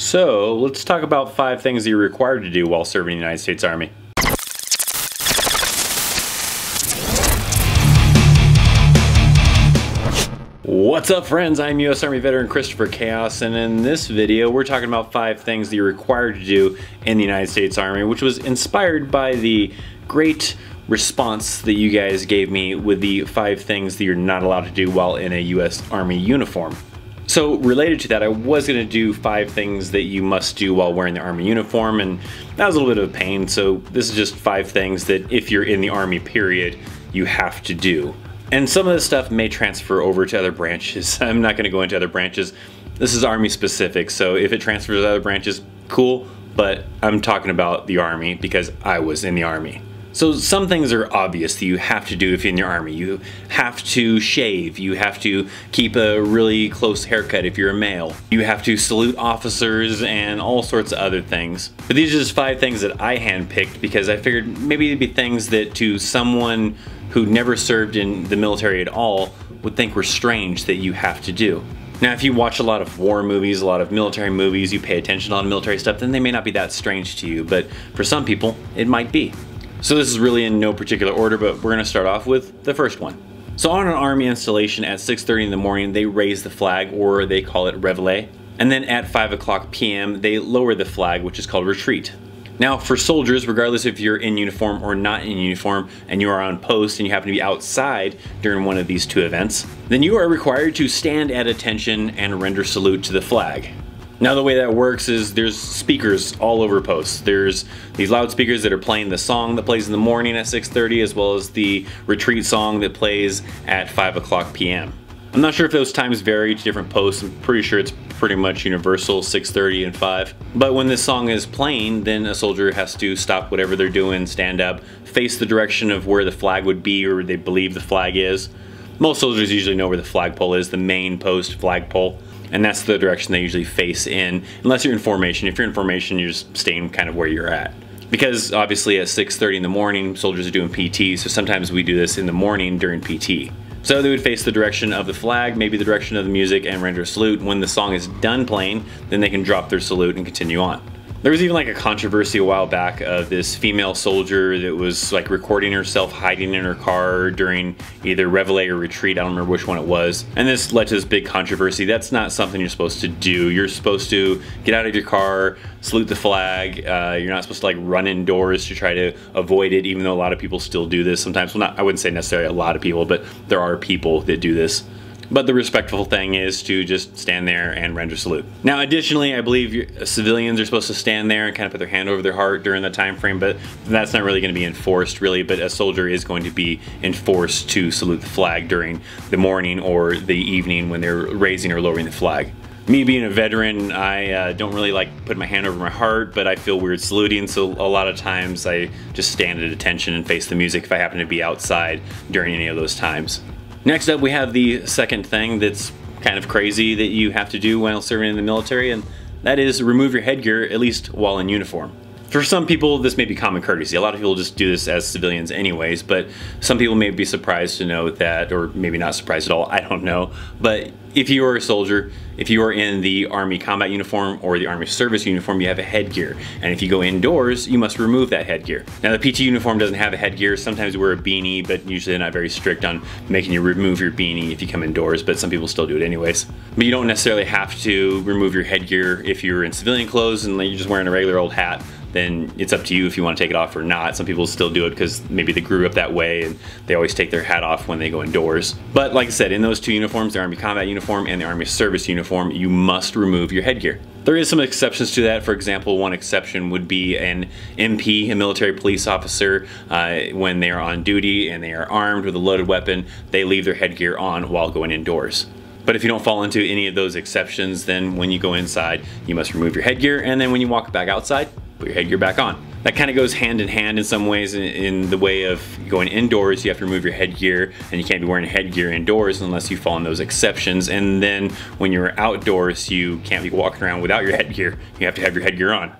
So, let's talk about five things you're required to do while serving the United States Army. What's up friends, I'm US Army veteran Christopher Chaos and in this video we're talking about five things that you're required to do in the United States Army which was inspired by the great response that you guys gave me with the five things that you're not allowed to do while in a US Army uniform. So related to that, I was gonna do five things that you must do while wearing the Army uniform, and that was a little bit of a pain, so this is just five things that if you're in the Army period, you have to do. And some of this stuff may transfer over to other branches. I'm not gonna go into other branches. This is Army specific, so if it transfers to other branches, cool, but I'm talking about the Army because I was in the Army. So some things are obvious that you have to do if you're in your army. You have to shave, you have to keep a really close haircut if you're a male. You have to salute officers and all sorts of other things. But these are just five things that I handpicked because I figured maybe it'd be things that to someone who never served in the military at all would think were strange that you have to do. Now, if you watch a lot of war movies, a lot of military movies, you pay attention on military stuff, then they may not be that strange to you, but for some people, it might be. So this is really in no particular order, but we're gonna start off with the first one. So on an army installation at 6.30 in the morning, they raise the flag, or they call it reveille. And then at 5 o'clock p.m., they lower the flag, which is called retreat. Now, for soldiers, regardless if you're in uniform or not in uniform, and you are on post and you happen to be outside during one of these two events, then you are required to stand at attention and render salute to the flag. Now the way that works is there's speakers all over posts. There's these loudspeakers that are playing the song that plays in the morning at 6.30 as well as the retreat song that plays at 5 o'clock p.m. I'm not sure if those times vary to different posts. I'm pretty sure it's pretty much universal 6.30 and 5. But when this song is playing, then a soldier has to stop whatever they're doing, stand up, face the direction of where the flag would be or they believe the flag is. Most soldiers usually know where the flagpole is, the main post flagpole and that's the direction they usually face in unless you're in formation. If you're in formation you're just staying kind of where you're at. Because obviously at 6.30 in the morning soldiers are doing pt so sometimes we do this in the morning during pt so they would face the direction of the flag maybe the direction of the music and render a salute. When the song is done playing then they can drop their salute and continue on there was even like a controversy a while back of this female soldier that was like recording herself hiding in her car during either reveille or retreat. I don't remember which one it was. And this led to this big controversy. That's not something you're supposed to do. You're supposed to get out of your car, salute the flag. Uh, you're not supposed to like run indoors to try to avoid it, even though a lot of people still do this sometimes. Well, not, I wouldn't say necessarily a lot of people, but there are people that do this. But the respectful thing is to just stand there and render salute. Now, additionally, I believe civilians are supposed to stand there and kind of put their hand over their heart during the time frame, but that's not really going to be enforced, really. But a soldier is going to be enforced to salute the flag during the morning or the evening when they're raising or lowering the flag me being a veteran, I uh, don't really like put my hand over my heart, but I feel weird saluting, so a lot of times I just stand at attention and face the music if I happen to be outside during any of those times. Next up we have the second thing that's kind of crazy that you have to do while serving in the military and that is remove your headgear at least while in uniform. For some people, this may be common courtesy. A lot of people just do this as civilians anyways, but some people may be surprised to know that, or maybe not surprised at all, I don't know. But if you are a soldier, if you are in the Army combat uniform or the Army service uniform, you have a headgear. And if you go indoors, you must remove that headgear. Now the PT uniform doesn't have a headgear. Sometimes you wear a beanie, but usually they're not very strict on making you remove your beanie if you come indoors, but some people still do it anyways. But you don't necessarily have to remove your headgear if you're in civilian clothes and you're just wearing a regular old hat then it's up to you if you want to take it off or not. Some people still do it because maybe they grew up that way and they always take their hat off when they go indoors. But like I said, in those two uniforms, the Army Combat Uniform and the Army Service Uniform, you must remove your headgear. There is some exceptions to that. For example, one exception would be an MP, a military police officer, uh, when they are on duty and they are armed with a loaded weapon, they leave their headgear on while going indoors. But if you don't fall into any of those exceptions, then when you go inside, you must remove your headgear, and then when you walk back outside, put your headgear back on. That kind of goes hand in hand in some ways in, in, the way of going indoors, you have to remove your headgear and you can't be wearing headgear indoors unless you fall in those exceptions. And then when you're outdoors, you can't be walking around without your headgear. You have to have your headgear on.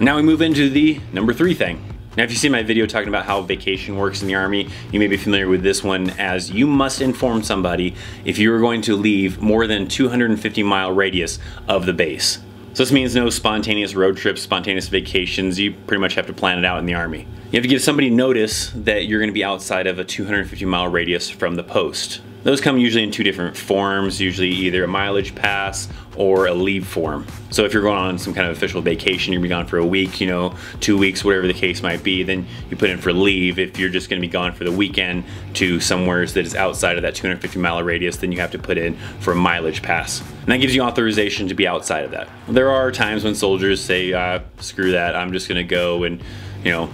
Now we move into the number three thing. Now if you see my video talking about how vacation works in the Army, you may be familiar with this one as you must inform somebody if you are going to leave more than 250 mile radius of the base. So this means no spontaneous road trips, spontaneous vacations. You pretty much have to plan it out in the Army. You have to give somebody notice that you're going to be outside of a 250 mile radius from the post. Those come usually in two different forms, usually either a mileage pass or a leave form. So if you're going on some kind of official vacation, you're gonna be gone for a week, you know, two weeks, whatever the case might be, then you put in for leave. If you're just gonna be gone for the weekend to somewhere that is outside of that 250 mile radius, then you have to put in for a mileage pass. And that gives you authorization to be outside of that. There are times when soldiers say, uh, screw that, I'm just gonna go and, you know,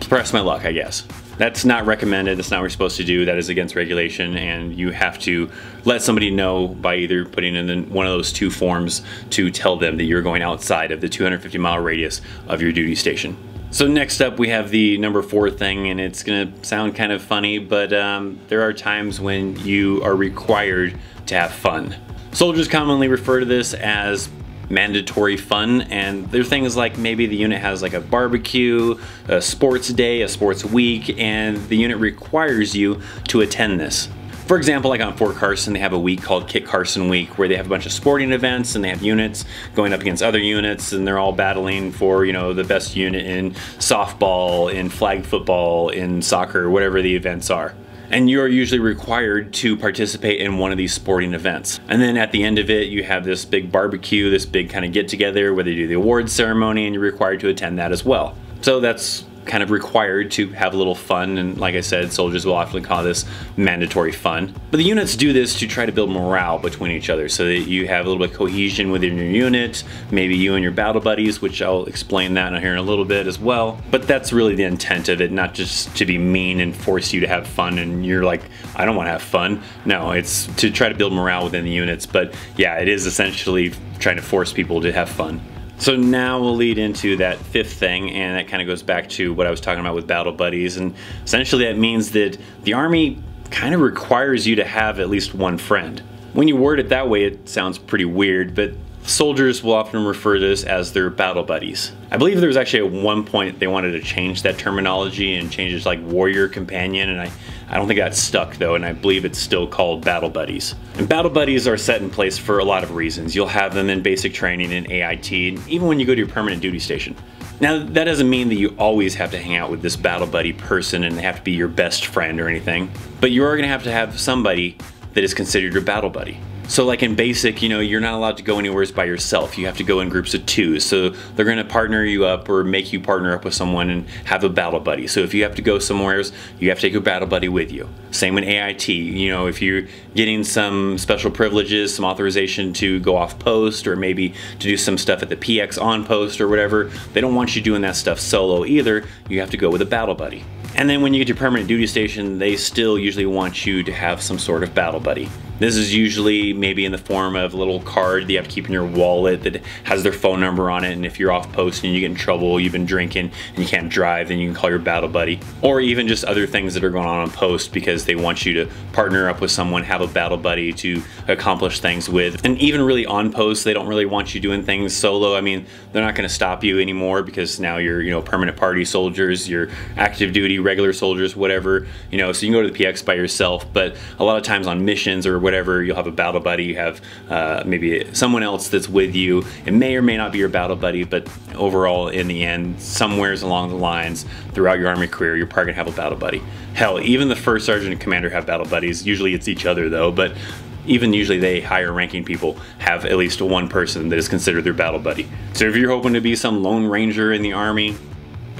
press my luck, I guess. That's not recommended. That's not what you're supposed to do. That is against regulation, and you have to let somebody know by either putting in one of those two forms to tell them that you're going outside of the 250 mile radius of your duty station. So next up we have the number four thing and it's gonna sound kind of funny but um, there are times when you are required to have fun. Soldiers commonly refer to this as mandatory fun and there are things like maybe the unit has like a barbecue, a sports day, a sports week and the unit requires you to attend this. For example, like on Fort Carson, they have a week called Kit Carson Week where they have a bunch of sporting events and they have units going up against other units and they're all battling for, you know, the best unit in softball, in flag football, in soccer, whatever the events are and you're usually required to participate in one of these sporting events. And then at the end of it, you have this big barbecue, this big kind of get together where they do the awards ceremony, and you're required to attend that as well. So that's kind of required to have a little fun and like I said soldiers will often call this mandatory fun. But the units do this to try to build morale between each other so that you have a little bit of cohesion within your unit maybe you and your battle buddies which I'll explain that here in a little bit as well. But that's really the intent of it not just to be mean and force you to have fun and you're like I don't want to have fun. No it's to try to build morale within the units but yeah it is essentially trying to force people to have fun so now we'll lead into that fifth thing, and that kind of goes back to what I was talking about with battle buddies. And essentially, that means that the Army kind of requires you to have at least one friend. When you word it that way, it sounds pretty weird, but soldiers will often refer to this as their battle buddies. I believe there was actually at one point they wanted to change that terminology and change it to like warrior companion, and I, I don't think that stuck though, and I believe it's still called battle buddies. And battle buddies are set in place for a lot of reasons. You'll have them in basic training in AIT, and even when you go to your permanent duty station. Now, that doesn't mean that you always have to hang out with this battle buddy person and they have to be your best friend or anything, but you are gonna have to have somebody that is considered your battle buddy. So like in basic, you know, you're not allowed to go anywhere by yourself. You have to go in groups of two. So they're going to partner you up or make you partner up with someone and have a battle buddy. So if you have to go somewhere, you have to take a battle buddy with you. Same in AIT. You know, if you're getting some special privileges, some authorization to go off post or maybe to do some stuff at the PX on post or whatever, they don't want you doing that stuff solo either. You have to go with a battle buddy. And then when you get to permanent duty station, they still usually want you to have some sort of battle buddy. This is usually maybe in the form of a little card that you have to keep in your wallet that has their phone number on it. And if you're off post and you get in trouble, you've been drinking and you can't drive, then you can call your battle buddy. Or even just other things that are going on on post because they want you to partner up with someone, have a battle buddy to accomplish things with. And even really on post, they don't really want you doing things solo. I mean, they're not going to stop you anymore because now you're, you know, permanent party soldiers, you're active duty, regular soldiers, whatever, you know, so you can go to the PX by yourself. But a lot of times on missions or whatever, you'll have a battle buddy, you have uh, maybe someone else that's with you. It may or may not be your battle buddy, but overall, in the end, somewheres along the lines throughout your Army career, you're probably gonna have a battle buddy. Hell, even the first sergeant and commander have battle buddies. Usually it's each other though, but even usually they higher ranking people have at least one person that is considered their battle buddy. So if you're hoping to be some lone ranger in the army,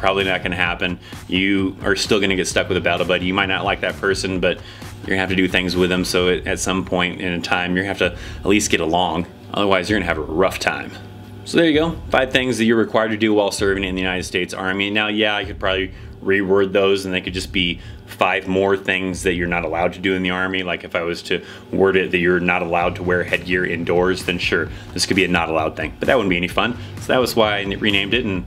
probably not going to happen. You are still going to get stuck with a battle buddy. You might not like that person, but you're going to have to do things with them. So it, at some point in time, you're to have to at least get along. Otherwise, you're going to have a rough time. So there you go. Five things that you're required to do while serving in the United States Army. Now, yeah, I could probably reword those and they could just be five more things that you're not allowed to do in the Army. Like if I was to word it that you're not allowed to wear headgear indoors, then sure, this could be a not allowed thing. But that wouldn't be any fun. So that was why I renamed it and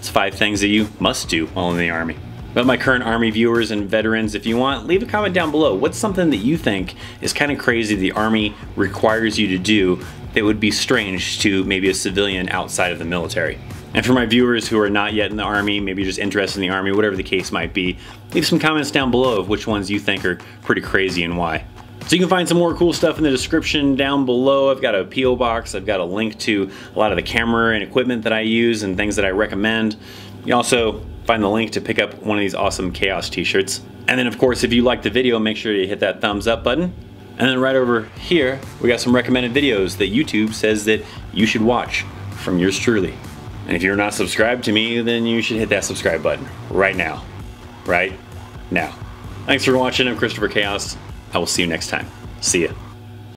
it's five things that you must do while in the Army. But my current Army viewers and veterans, if you want, leave a comment down below. What's something that you think is kind of crazy the Army requires you to do that would be strange to maybe a civilian outside of the military? And for my viewers who are not yet in the Army, maybe just interested in the Army, whatever the case might be, leave some comments down below of which ones you think are pretty crazy and why. So you can find some more cool stuff in the description down below. I've got a P.O. box. I've got a link to a lot of the camera and equipment that I use and things that I recommend. You also find the link to pick up one of these awesome Chaos t-shirts. And then of course, if you like the video, make sure you hit that thumbs up button. And then right over here, we got some recommended videos that YouTube says that you should watch from yours truly. And if you're not subscribed to me, then you should hit that subscribe button right now. Right now. Thanks for watching. I'm Christopher Chaos. I will see you next time. See ya.